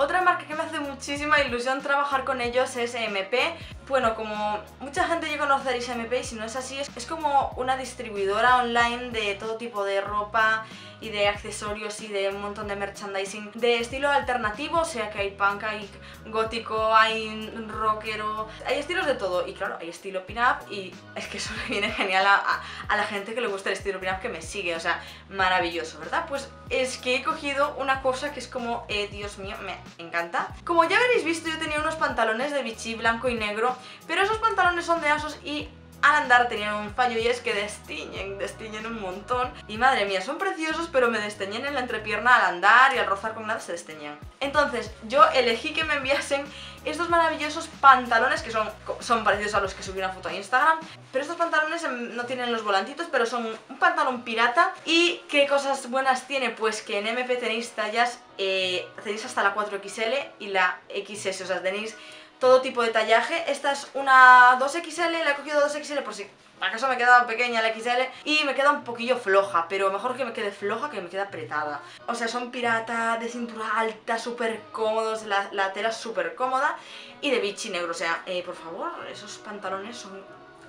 Otra marca que me hace muchísima ilusión trabajar con ellos es MP. Bueno, como mucha gente ya conoceréis MP y si no es así, es, como una distribuidora online de todo tipo de ropa y de accesorios y de un montón de merchandising de estilo alternativo, o sea que hay punk, hay gótico, hay rockero, hay estilos de todo y claro, hay estilo pin-up y es que eso le viene genial a, a, la gente que le gusta el estilo pin-up que me sigue, o sea, maravilloso, ¿verdad? Pues es que he cogido una cosa que es como, eh, Dios mío, me encanta. Como ya habréis visto, yo tenía unos pantalones de Vichy blanco y negro, pero esos pantalones son de Asos y al andar tenían un fallo y es que destiñen, destiñen un montón. Y madre mía, son preciosos, pero me desteñen en la entrepierna al andar y al rozar con nada se desteñían. Entonces, yo elegí que me enviasen estos maravillosos pantalones que son, son parecidos a los que subí una foto a Instagram. Pero estos pantalones em, no tienen los volantitos, pero son un pantalón pirata. ¿Y qué cosas buenas tiene? Pues que en MP tenéis tallas, eh, tenéis hasta la 4XL y la XS, o sea, tenéis todo tipo de tallaje. Esta es una 2XL, la he cogido 2XL por si acaso me queda pequeña la XL y me queda un poquillo floja, pero mejor que me quede floja que me quede apretada. O sea, son pirata, de cintura alta, súper cómodos, la, la, tela súper cómoda y de bichi negro. O sea, eh, por favor, esos pantalones son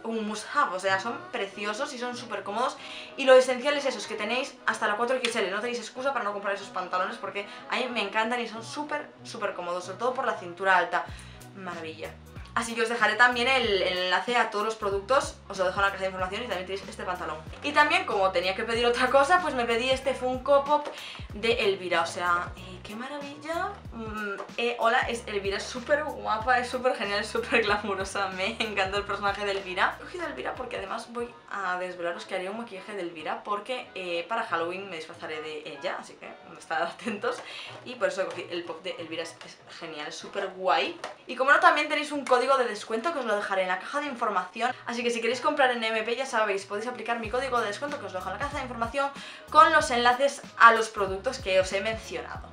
un must have, o sea, son preciosos y son súper cómodos y lo esencial es eso, es que tenéis hasta la 4XL, no tenéis excusa para no comprar esos pantalones porque a mí me encantan y son súper, súper cómodos, sobre todo por la cintura alta maravilla. Así que os dejaré también el, enlace a todos los productos, os lo dejo en la caja de información y también tenéis este pantalón. Y también, como tenía que pedir otra cosa, pues me pedí este Funko Pop de Elvira, o sea, eh, qué maravilla. Mm, eh, hola, es Elvira, es súper guapa, es súper genial, es súper glamurosa, me encanta el personaje de Elvira. He cogido Elvira porque además voy a desvelaros que haré un maquillaje de Elvira porque eh, para Halloween me disfrazaré de ella, así que estad atentos. Y por eso cogí el pop de Elvira, es, es genial, es súper guay. Y como no, también tenéis un código código de descuento que os lo dejaré en la caja de información Así que si queréis comprar en MP ya sabéis, podéis aplicar mi código de descuento que os lo dejo en la caja de información Con los enlaces a los productos que os he mencionado